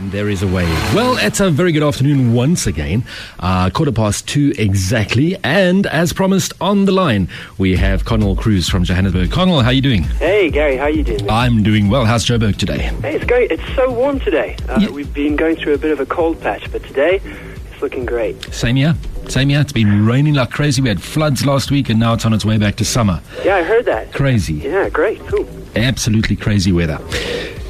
And there is a way. Well, it's a very good afternoon once again. Uh, quarter past two exactly. And as promised, on the line, we have Connell Cruise from Johannesburg. Connell, how are you doing? Hey, Gary, how are you doing? I'm doing well. How's Joburg today? Hey, it's going. It's so warm today. Uh, Yeah. We've been going through a bit of a cold patch, but today it's looking great. Same here. Same here. It's been raining like crazy. We had floods last week, and now it's on its way back to summer. Yeah, I heard that. Crazy. Yeah, great, cool. Absolutely crazy weather.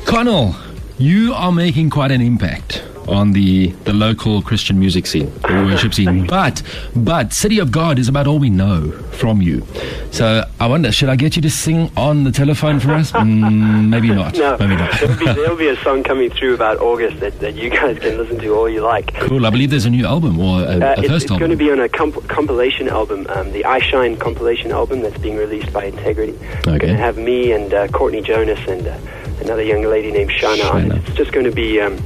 Connell, you are making quite an impact on the, the local Christian music scene, the worship scene. But but City of God is about all we know from you. So I wonder, should I get you to sing on the telephone for us? Mm, maybe not. No, Maybe not. there'll, be, there'll be a song coming through about August that, that you guys can listen to all you like. cool. I believe there's a new album or a, Uh, a it's it's going to be on a comp- compilation album, um, the iShine compilation album that's being released by Integrity. Okay. going to have me and uh, Courtney Jonas and uh, another young lady named Shanna. Shanna. It's just going to be um,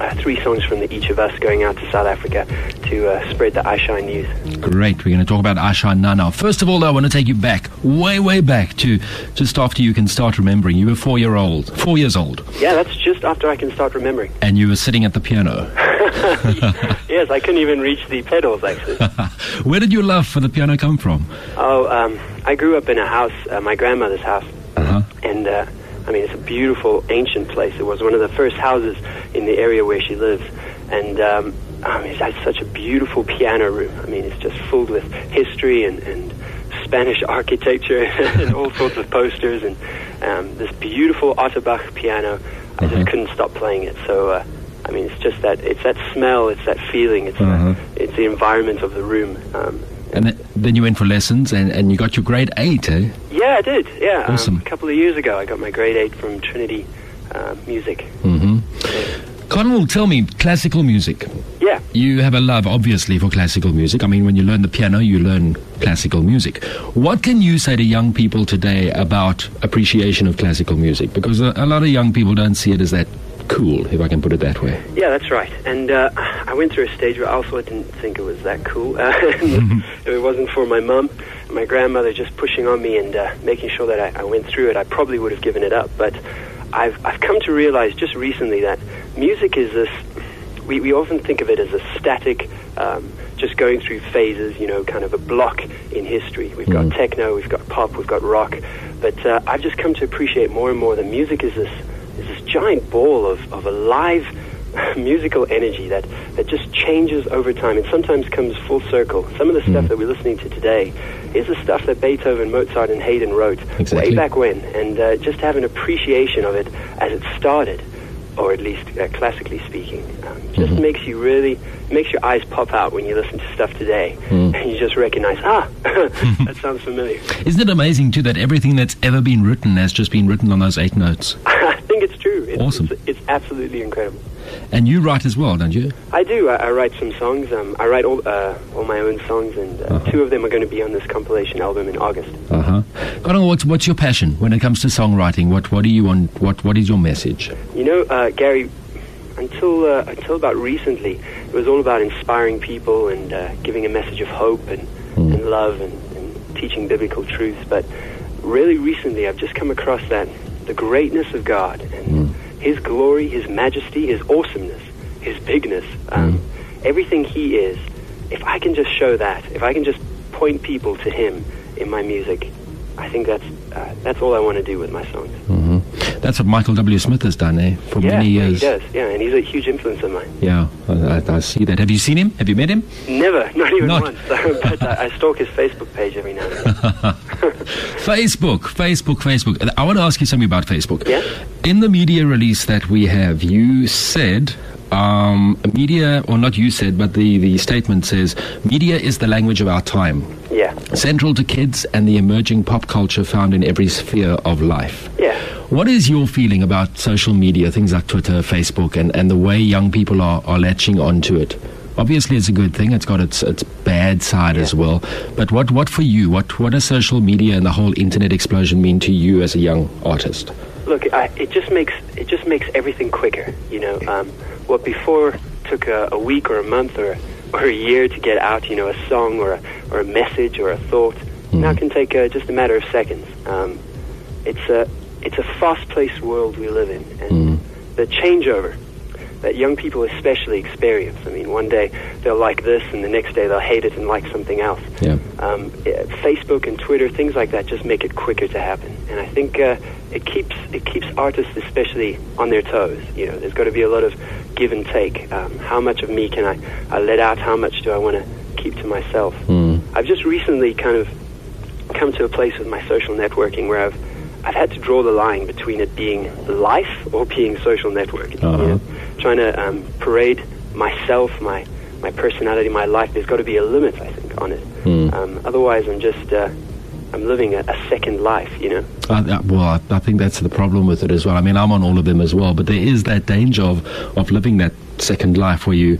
uh, three songs from the, each of us going out to South Africa to uh, spread the iShine news. Great. We're going to talk about Asha now. First of all, though, I want to take you back, way, way back to just after you can start remembering. You were four year old, four years old, Yeah, that's just after I can start remembering. and you were sitting at the piano. yes, I couldn't even reach the pedals actually. Where did your love for the piano come from? oh, um, I grew up in a house, uh, my grandmother's house, Uh huh. and uh, I mean it's a beautiful ancient place. It was one of the first houses in the area where she lives, and um, I mean, it has such a beautiful piano room. I mean, it's just filled with history and, and Spanish architecture and all sorts of posters and um, this beautiful Otterbach piano. I Mhm. just couldn't stop playing it. So. Uh, I mean, it's just that it's that smell, it's that feeling, it's Mhm. the, it's the environment of the room. Um, And th- then you went for lessons, and, and you got your grade eight, eh? Yeah, I did. Yeah, um, Awesome. a couple of years ago, I got my grade eight from Trinity uh, Music. Mm-hmm. Connell, tell me, classical music. Yeah, You have a love, obviously, for classical music. I mean, when you learn the piano, you learn classical music. What can you say to young people today about appreciation of classical music? Because a, a lot of young people don't see it as that cool, if I can put it that way. yeah, that's right. And uh, I went through a stage where also I didn't think it was that cool. Uh, if it wasn't for my mum my grandmother just pushing on me and uh, making sure that I, I went through it, I probably would have given it up. But I've, I've come to realize just recently that music is this. We, we often think of it as a static, um, just going through phases, you know, kind of a block in history. We've got Mm. techno, we've got pop, we've got rock. But uh, I've just come to appreciate more and more that music is this, is this giant ball of, of alive musical energy that, that just changes over time and sometimes comes full circle. Some of the stuff Mm. that we're listening to today is the stuff that Beethoven, Mozart, and Haydn wrote Exactly. way back when. And uh, just have an appreciation of it as it started, or at least uh, classically speaking, um, just Mhm. makes you really, makes your eyes pop out when you listen to stuff today. Mm. And you just recognize, ah, that sounds familiar. Isn't it amazing, too, that everything that's ever been written has just been written on those eight notes? Think it's true. It's, Awesome. It's, it's absolutely incredible. And you write as well, don't you? I do. I, I write some songs. Um, I write all, uh, all my own songs, and uh, Uh-huh. two of them are going to be on this compilation album in August. Uh huh. Connell, what's, what's your passion when it comes to songwriting? What, what do you want? What, what is your message? You know, uh, Gary, until uh, until about recently, it was all about inspiring people and uh, giving a message of hope and, Mm. and love and, and teaching biblical truths. But really recently, I've just come across that the greatness of God and Mm. His glory, His majesty, His awesomeness, His bigness, um, everything He is. If I can just show that, if I can just point people to Him in my music, I think that's uh, that's all I want to do with my songs. hmm That's what Michael W. Smith has done, eh? For yeah, many yeah, years. he does. Yeah, and he's a huge influence of mine. Yeah, I, I, I see that. Have you seen him? Have you met him? Never, not even Not- once. but I, I stalk his Facebook page every now and then. Facebook, Facebook, Facebook. I want to ask you something about Facebook. Yeah? In the media release that we have, you said, um, media, or not you said, but the, the statement says, media is the language of our time, Yeah, central to kids and the emerging pop culture found in every sphere of life. yeah. What is your feeling about social media, things like Twitter, Facebook, and, and the way young people are, are latching onto it? Obviously, it's a good thing. It's got its its bad side as well. But what, what for you? What what does social media and the whole internet explosion mean to you as a young artist? Look, I, it just makes it just makes everything quicker. You know, um, what before took a, a week or a month or or a year to get out, you know, a song or a, or a message or a thought, now Mhm. can take uh, just a matter of seconds. Um, it's a it's a fast-paced world we live in, and Mm. the changeover that young people especially experience. I mean, one day they'll like this, and the next day they'll hate it and like something else. Yeah. Um, Facebook and Twitter, things like that, just make it quicker to happen. And I think uh, it keeps it keeps artists especially on their toes. You know, there's got to be a lot of give and take. Um, how much of me can I, I let out? How much do I want to keep to myself? Mm. I've just recently kind of come to a place with my social networking where I've I've had to draw the line between it being life or being social networking. Uh-huh. You know? Trying to um, parade myself, my my personality, my life. There's got to be a limit, I think, on it. Mm. Um, otherwise, I'm just uh, I'm living a, a second life. You know. I, I, well, I, I think that's the problem with it as well. I mean, I'm on all of them as well, but there is that danger of, of living that second life where you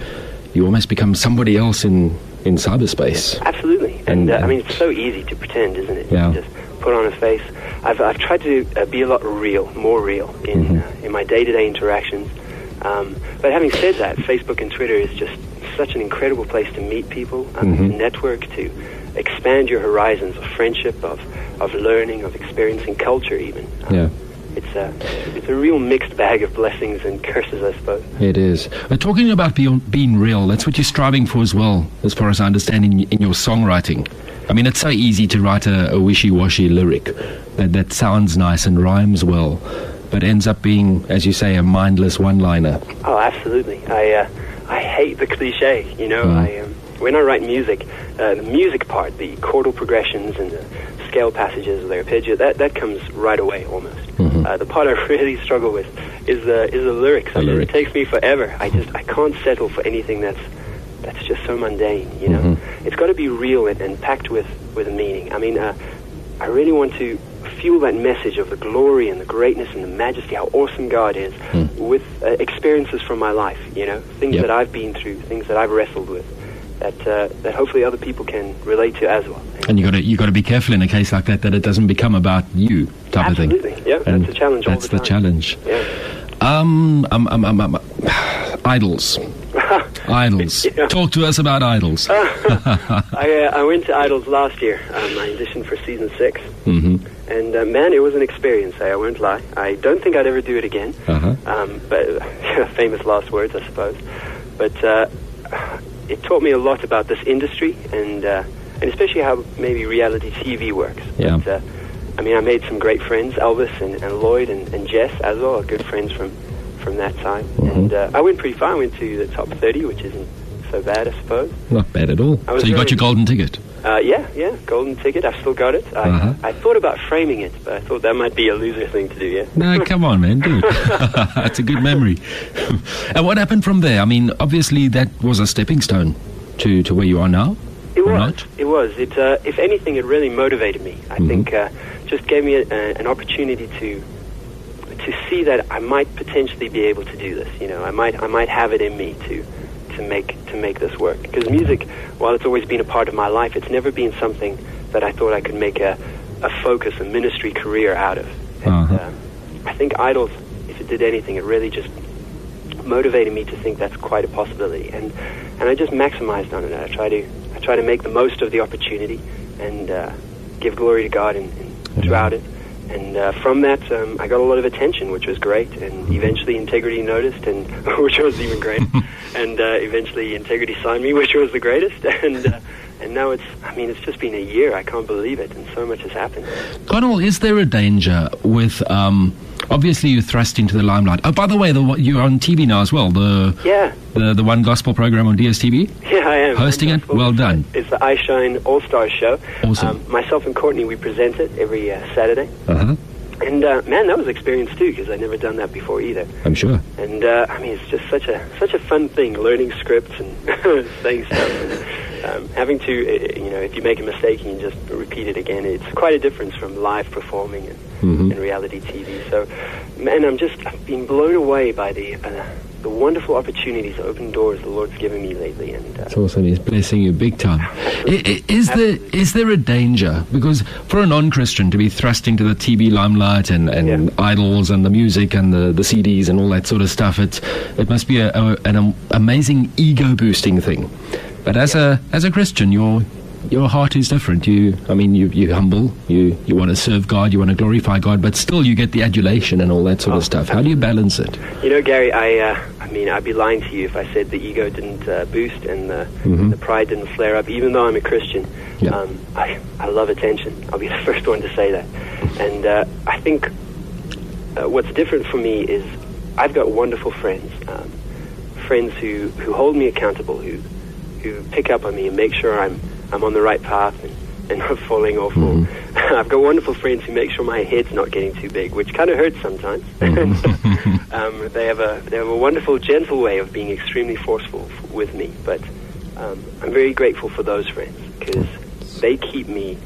you almost become somebody else in, in cyberspace. Absolutely, and, And, uh, uh, I mean it's so easy to pretend, isn't it? Yeah. You just put on a face. I've I've tried to uh, be a lot real, more real in Mhm. uh, in my day-to-day interactions. Um, but having said that, Facebook and Twitter is just such an incredible place to meet people, um, Mhm. to network, to expand your horizons of friendship, of of learning, of experiencing culture, even. Um, Yeah. It's a it's a real mixed bag of blessings and curses, I suppose. It is. Uh, talking about being, being real, that's what you're striving for as well, as far as I understand in, in your songwriting. I mean, it's so easy to write a, a wishy-washy lyric that, that sounds nice and rhymes well, but ends up being, as you say, a mindless one-liner. Oh, absolutely. I uh, I hate the cliche. You know, Mm. I um, when I write music, uh, the music part, the chordal progressions and the scale passages, the arpeggio, that that comes right away almost. Mhm. Uh, the part I really struggle with is the is the lyrics. The lyric. It takes me forever. I just I can't settle for anything that's that's just so mundane. You know, Mhm. it's got to be real and, and packed with with meaning. I mean, uh, I really want to fuel that message of the glory and the greatness and the majesty, how awesome God is, Hmm. with uh, experiences from my life. You know, things Yep. that I've been through, things that I've wrestled with, that uh, that hopefully other people can relate to as well. And you got to you got to be careful in a case like that that it doesn't become about you type Absolutely, of thing. Absolutely, yeah, And that's a challenge all That's the the time. challenge. Yeah. Um, um, um, um, um idols, idols. Yeah. Talk to us about idols. I, uh, I went to Idols last year. Um, I auditioned for season six, hmm and uh, man, it was an experience. I won't lie. I don't think I'd ever do it again. Uh-huh. Um, but famous last words, I suppose. But uh, it taught me a lot about this industry and uh, and especially how maybe reality TV works. Yeah. But, uh, I mean, I made some great friends, Elvis and, and Lloyd and, and Jess as well, good friends from from that time. Mhm. And uh, I went pretty far. I went to the top 30, which isn't so bad, I suppose. Not bad at all. So you got your golden ticket. Uh, yeah, yeah, golden ticket. I've still got it. I, Uh-huh. I thought about framing it, but I thought that might be a loser thing to do. Yeah. No, come on, man, do it. It's a good memory. and what happened from there? I mean, obviously that was a stepping stone to, to where you are now. It was. It was. It, uh, if anything, it really motivated me. I Mhm. think uh, just gave me a, a, an opportunity to to see that I might potentially be able to do this. You know, I might I might have it in me to to make to make this work. Because music, while it's always been a part of my life, it's never been something that I thought I could make a, a focus, a ministry career out of. And Uh-huh. uh, I think Idols, if it did anything, it really just motivated me to think that's quite a possibility, and and I just maximized on it. I try to I try to make the most of the opportunity and uh, give glory to God in, in, throughout it. And uh, from that, um, I got a lot of attention, which was great. And eventually, Integrity noticed, and which was even great. and uh, eventually, Integrity signed me, which was the greatest. And uh, and now it's I mean, it's just been a year. I can't believe it, and so much has happened. Connell, is there a danger with, um, obviously you thrust into the limelight. Oh, by the way, the, you're on TV now as well, the, Yeah, the, the One Gospel program on DSTV. Yeah, I am. Hosting it? Well done. It's the iShine All Stars show. Awesome. Um, myself and Courtney, we present it every uh, Saturday. Uh-huh. And uh, man, that was experience too because I'd never done that before either. I'm sure. And uh, I mean, it's just such a such a fun thing, learning scripts and saying stuff, um, having to, uh, you know, if you make a mistake and you just repeat it again, it's quite a difference from live performing and, Mhm. and reality TV. So, man, I'm just I've been blown away by the uh, the wonderful opportunities, open doors the Lord's given me lately, and uh, It's awesome. He's blessing you big time. Is there is there a danger because for a non-Christian to be thrust into the TV limelight and, and Yeah. idols and the music and the, the CDs and all that sort of stuff, it it must be a, a, an amazing ego boosting thing. But as a as a Christian, you're your heart is different. You, I mean, you, you're humble. You, you want to serve God. You want to glorify God, but still you get the adulation and all that sort Oh. of stuff. How do you balance it? You know, Gary, I, uh, I mean, I'd be lying to you if I said the ego didn't uh, boost and the, Mhm. the pride didn't flare up. Even though I'm a Christian, Yeah. um, I, I love attention. I'll be the first one to say that. And uh, I think uh, what's different for me is I've got wonderful friends, um, friends who, who hold me accountable, who who pick up on me and make sure I'm I'm on the right path and, and not falling off. Mhm. I've got wonderful friends who make sure my head's not getting too big, which kind of hurts sometimes. Mhm. um, they have a they have a wonderful, gentle way of being extremely forceful f- with me. But um, I'm very grateful for those friends because they keep me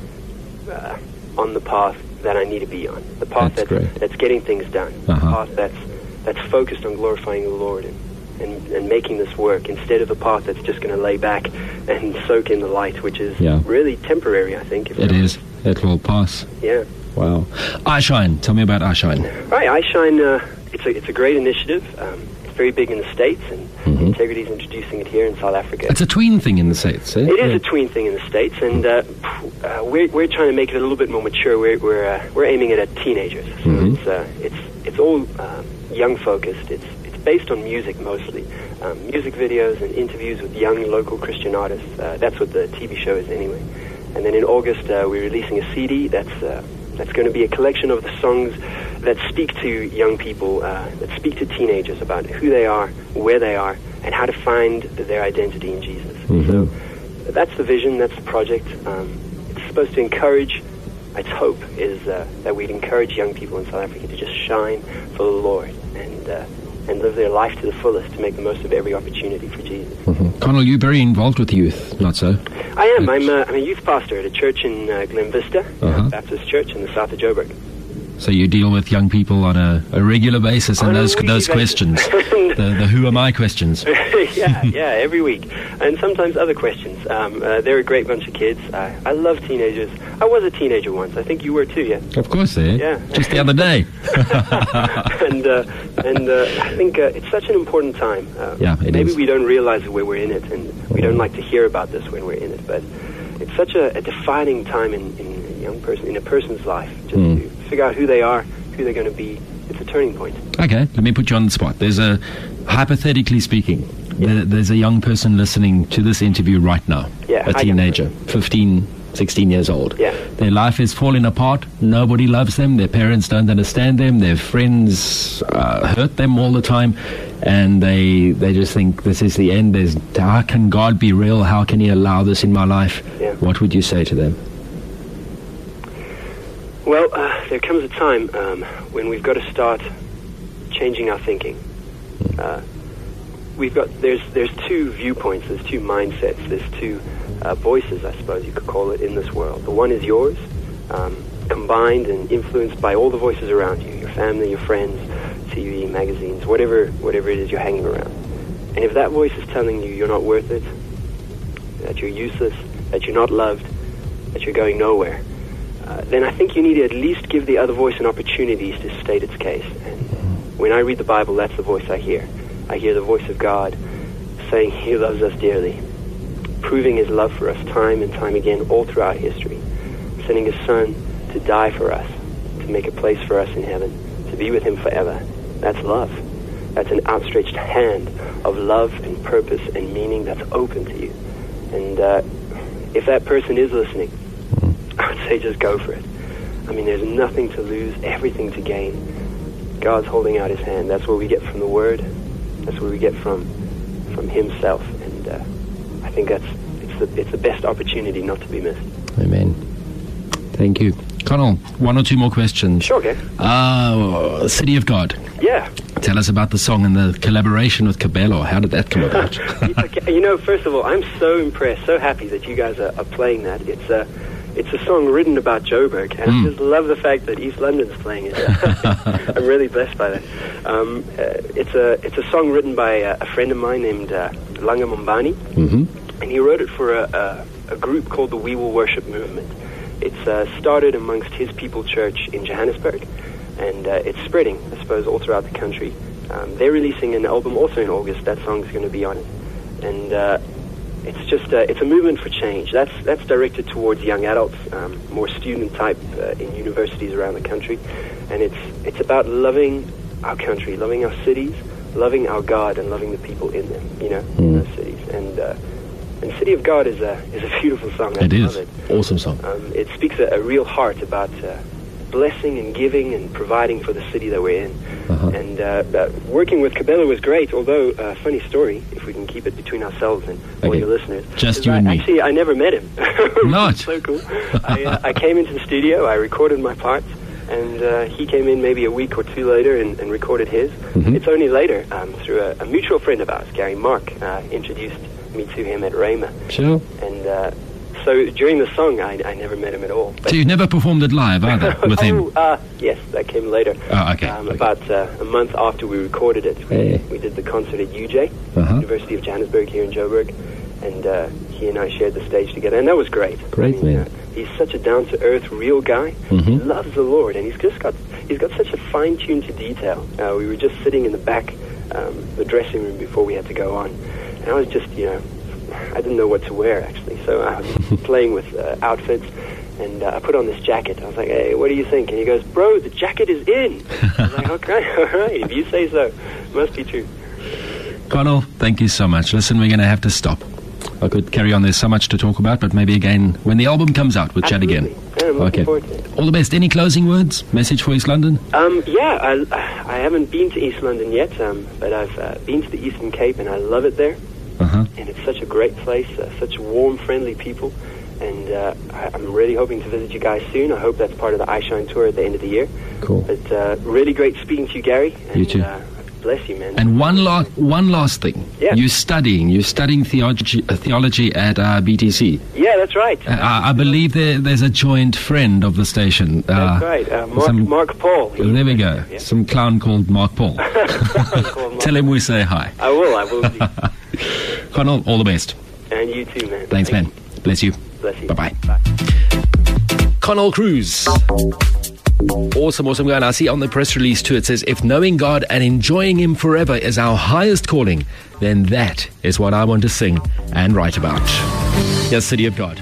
uh, on the path that I need to be on, the path That's that's, that's getting things done, Uh-huh. the path that's that's focused on glorifying the Lord and, and, and making this work instead of a path that's just going to lay back and soak in the light, which is Yeah. really temporary, I think. if It. It will pass. Yeah. Wow. iShine. Tell me about iShine. Right, iShine, uh, it's a it's a great initiative. Um, it's very big in the states, and Mhm. Integrity is introducing it here in South Africa. It's a tween thing in the states. Eh? It is Yeah. a tween thing in the states, and uh, uh, we're we're trying to make it a little bit more mature. We're we're uh, we're aiming it at teenagers. So Mhm. it's uh, it's it's all um, young focused. It's based on music mostly, um, music videos and interviews with young local Christian artists. Uh, that's what the TV show is anyway. And then in August uh, we're releasing a CD that's uh, that's going to be a collection of the songs that speak to young people, uh, that speak to teenagers about who they are, where they are, and how to find their identity in Jesus. Mhm. So that's the vision, that's the project. Um, it's supposed to encourage, its hope is uh, that we'd encourage young people in South Africa to just shine for the Lord and, uh, and live their life to the fullest to make the most of every opportunity for Jesus. Mhm. Connell, you're very involved with youth, not so? I am. I'm, uh, I'm a youth pastor at a church in uh, Glenvista, Uh-huh. Baptist Church in the south of Joburg. So you deal with young people on a, a regular basis and On those those basis. questions, the, the who am I questions. yeah, yeah, every week, and sometimes other questions. Um, uh, they're a great bunch of kids. I, I love teenagers. I was a teenager once. I think you were too. Yeah. Of course, eh? Yeah. Just the other day. and uh, and uh, I think uh, it's such an important time. Uh, Yeah, it maybe is. we don't realize it when we're in it, and we don't like to hear about this when we're in it. But it's such a, a defining time in, in a young person, in a person's life, just Mm. to figure out who they are, who they're going to be. It's a turning point. Okay, let me put you on the spot. There's a, hypothetically speaking, there, there's a young person listening to this interview right now. Yeah, A teenager, 15, 16 years old. Yeah. Their life is falling apart. Nobody loves them. Their parents don't understand them. Their friends uh, hurt them all the time. And they, they just think this is the end. There's, how can God be real? How can He allow this in my life? Yeah. What would you say to them? Well, uh, there comes a time um, when we've got to start changing our thinking. Uh, we've got there's there's two viewpoints, there's two mindsets, there's two uh, voices, I suppose you could call it, in this world. The one is yours, um, combined and influenced by all the voices around you, your family, your friends, TV, magazines, whatever whatever it is you're hanging around. And if that voice is telling you you're not worth it, that you're useless, that you're not loved, that you're going nowhere, uh, then I think you need to at least give the other voice an opportunity to state its case. And when I read the Bible, that's the voice I hear. I hear the voice of God saying He loves us dearly, proving His love for us time and time again all throughout history, sending His Son to die for us, to make a place for us in heaven, to be with Him forever. That's love. That's an outstretched hand of love and purpose and meaning that's open to you. And uh, if that person is listening, I would say just go for it. I mean, there's nothing to lose, everything to gain. God's holding out His hand. That's what we get from the Word. That's what we get from from Himself. And uh, I think that's it's the it's the best opportunity not to be missed. Amen. Thank you. Connell, one or two more questions. Sure, okay. Uh, City of God. Yeah. Tell us about the song and the collaboration with Cabello. How did that come about? Okay, you know, first of all, I'm so impressed, so happy that you guys are, are playing that. It's a, it's a song written about Joburg, and Mm. I just love the fact that East London's playing it. I'm really blessed by that. Um, uh, it's a, it's a song written by a, a friend of mine named uh, Langa Mombani, mm-hmm. and he wrote it for a, a, a group called the We Will Worship Movement. It's uh, started amongst His People Church in Johannesburg, and uh, it's spreading, I suppose, all throughout the country. Um, they're releasing an album also in August. That song's going to be on it. And uh, it's just uh, it's a movement for change. That's that's directed towards young adults, um, more student type uh, in universities around the country, and it's it's about loving our country, loving our cities, loving our God, and loving the people in them. You know, in Mm. those cities. And uh, and City of God is a is a beautiful song. I It love is. it. Awesome song. Um, it speaks a, a real heart about uh, blessing and giving and providing for the city that we're in. Uh-huh. And uh, uh, working with Cabela was great, although, uh, funny story, if we can keep it between ourselves and all your listeners. Just you I, and me. Actually, I never met him. Not? so cool. I, uh, I came into the studio, I recorded my parts, and uh, he came in maybe a week or two later and, and recorded his. Mhm. It's only later, um, through a, a mutual friend of ours, Gary Mark, uh, introduced me to him at Rhema. Sure. And uh, so during the song, I, I never met him at all. But So you've never performed it live either with him? Oh, uh, yes, that came later. Oh, okay, Um, okay. About uh, a month after we recorded it, we, Hey. we did the concert at UJ, Uh-huh. University of Johannesburg here in Joburg, and uh, he and I shared the stage together, and that was great. Great, I mean, man. Uh, he's such a down to earth, real guy. He Mhm. loves the Lord, and he's just got he's got such a fine tune to detail. Uh, we were just sitting in the back, um, the dressing room before we had to go on, and I was just you know. I didn't know what to wear actually, so I was playing with uh, outfits, and uh, I put on this jacket. I was like, "Hey, what do you think?" And he goes, "Bro, the jacket is in." I was like, "Okay, all right, if you say so, must be true." Connell, thank you so much. Listen, we're going to have to stop. I could carry on. There's so much to talk about, but maybe again when the album comes out, we'll chat again. Yeah, I'm Okay. to it. All the best. Any closing words? Message for East London? Um, yeah, I, I haven't been to East London yet, um, but I've uh, been to the Eastern Cape, and I love it there. Uh huh. And it's such a great place, uh, such warm, friendly people. And uh, I, I'm really hoping to visit you guys soon. I hope that's part of the iShine tour at the end of the year. Cool. But uh, really great speaking to you, Gary. And, You too. Uh, bless you, man. And one last, one last thing. Yeah. You're studying. You're studying theology, uh, theology at uh, BTC. yeah, that's right. Uh, I I believe there, there's a joint friend of the station. that's right. Uh, Mark, some- Mark Paul. Well, there we go. Yeah. Some clown called Mark Paul. Call him Tell him we say hi. I will. I will. do. Connell, all the best. and you too, man. Thanks, Thank man. Bless you. you. Bless you. Bye-bye. Bye. Connell Cruise. Awesome, awesome guy. And I see on the press release too, it says, if knowing God and enjoying Him forever is our highest calling, then that is what I want to sing and write about. Yes, City of God.